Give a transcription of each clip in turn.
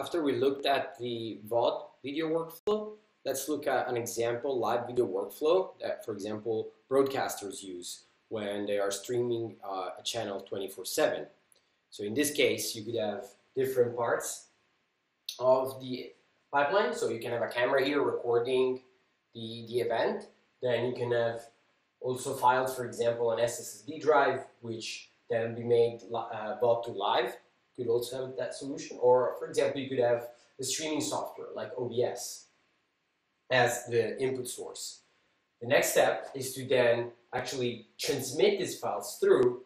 after we looked at the VOD video workflow, let's look at an example live video workflow that, for example, broadcasters use when they are streaming uh, a channel 24-7. So in this case, you could have different parts of the pipeline. So you can have a camera here recording the, the event. Then you can have also files, for example, an SSD drive, which then be made uh, VOD to live. Could also have that solution. Or, for example, you could have a streaming software like OBS as the input source. The next step is to then actually transmit these files through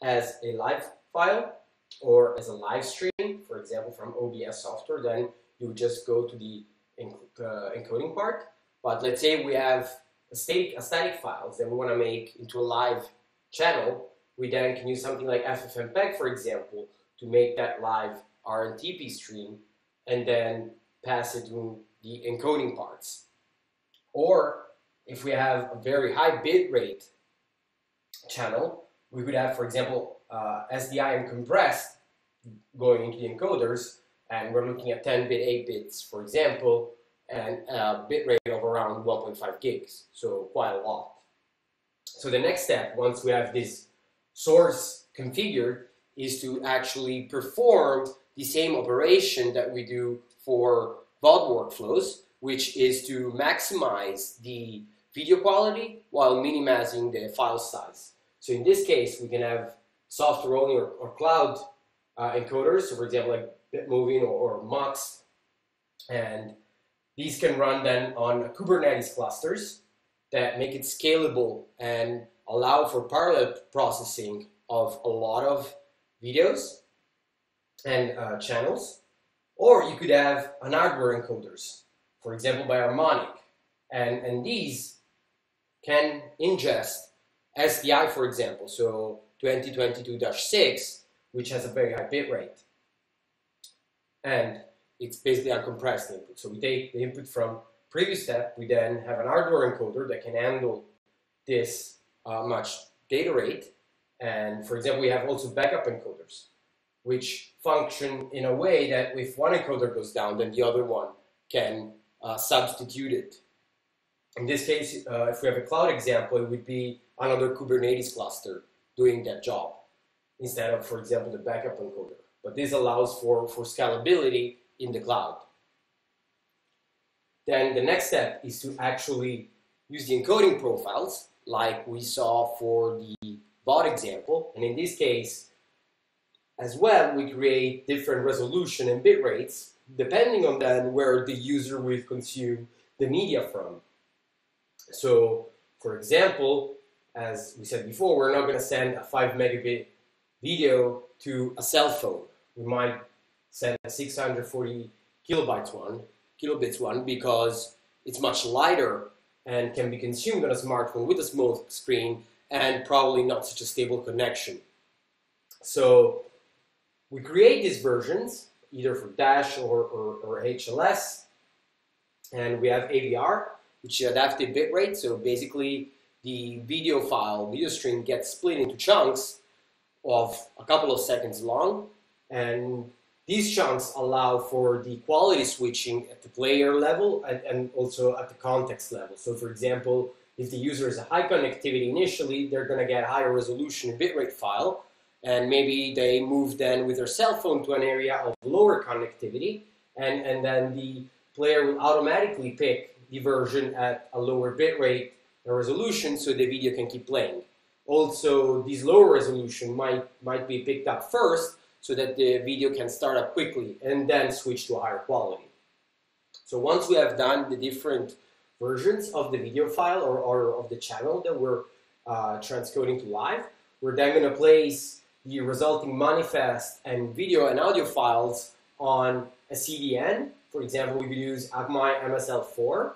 as a live file or as a live stream, for example, from OBS software, then you just go to the encoding part. But let's say we have a static, a static files that we want to make into a live channel, we then can use something like FFmpeg, for example, to make that live RTMP stream and then pass it through the encoding parts. Or if we have a very high bit rate channel, we could have, for example, uh, SDI and compressed going into the encoders, and we're looking at 10 bit, 8 bits, for example, and a bit rate of around 1.5 gigs, so quite a lot. So the next step, once we have this source configured, is to actually perform the same operation that we do for VOD workflows, which is to maximize the video quality while minimizing the file size. So in this case, we can have software only or, or cloud uh, encoders, so for example, like Bitmovin or, or Mux, and these can run then on Kubernetes clusters that make it scalable and allow for parallel processing of a lot of videos and uh, channels. Or you could have an hardware encoders, for example, by Harmonic. And, and these can ingest SDI, for example, so 2022-6, which has a very high bit rate. And it's basically a compressed input. So we take the input from previous step, we then have an hardware encoder that can handle this uh, much data rate. And for example, we have also backup encoders, which function in a way that if one encoder goes down, then the other one can uh, substitute it. In this case, uh, if we have a cloud example, it would be another Kubernetes cluster doing that job instead of, for example, the backup encoder. But this allows for, for scalability in the cloud. Then the next step is to actually use the encoding profiles like we saw for the VOD example. And in this case, as well, we create different resolution and bit rates depending on then where the user will consume the media from. So, for example, as we said before, we're not going to send a 5 megabit video to a cell phone. We might send a 640 kilobytes one, kilobits one, because it's much lighter and can be consumed on a smartphone with a small screen and probably not such a stable connection. So we create these versions either for Dash or, or, or HLS, and we have ABR, which is adaptive bitrate. So basically, the video file, video stream gets split into chunks of a couple of seconds long, and these chunks allow for the quality switching at the player level and, and also at the context level. So for example, if the user has a high connectivity initially, they're going to get a higher resolution bitrate file, and maybe they move then with their cell phone to an area of lower connectivity, and, and then the player will automatically pick the version at a lower bitrate and resolution so the video can keep playing. Also, these lower resolution might, might be picked up first so that the video can start up quickly and then switch to higher quality. So once we have done the different versions of the video file or, or of the channel that we're uh, transcoding to live, we're then going to place the resulting manifest and video and audio files on a CDN. For example, we could use Akamai MSL4,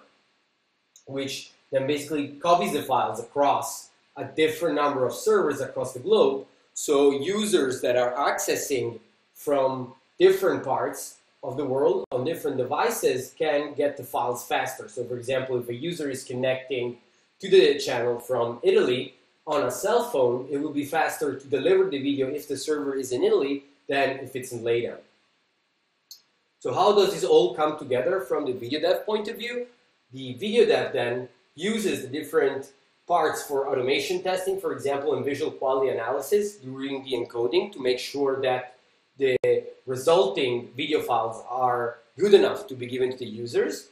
which then basically copies the files across a different number of servers across the globe so users that are accessing from different parts of the world on different devices can get the files faster. So for example, if a user is connecting to the channel from Italy on a cell phone, it will be faster to deliver the video if the server is in Italy than if it's in LATAM. So how does this all come together from the video dev point of view? The video dev then uses the different parts for automation testing, for example, in visual quality analysis during the encoding to make sure that the resulting video files are good enough to be given to the users.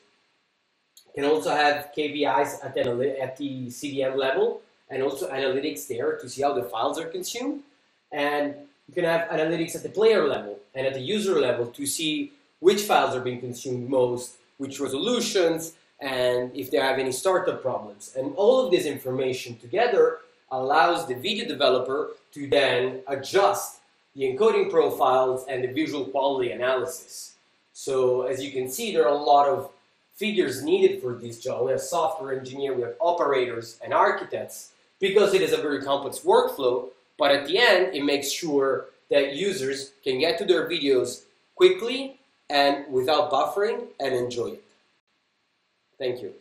You can also have KPIs at the, at the CDN level and also analytics there to see how the files are consumed. And you can have analytics at the player level and at the user level to see which files are being consumed most, which resolutions, and if they have any startup problems. And all of this information together allows the video developer to then adjust the encoding profiles and the visual quality analysis. So as you can see, there are a lot of figures needed for this job. We have software engineer, we have operators and architects because it is a very complex workflow, but at the end, it makes sure that users can get to their videos quickly and without buffering and enjoy it. Thank you.